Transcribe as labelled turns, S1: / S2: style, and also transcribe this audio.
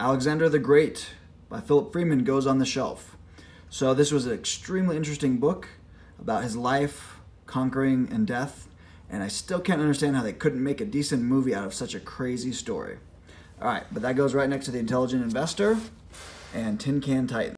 S1: Alexander the Great by Philip Freeman goes on the shelf. So this was an extremely interesting book about his life, conquering, and death. And I still can't understand how they couldn't make a decent movie out of such a crazy story. All right, but that goes right next to The Intelligent Investor and Tin Can Titan.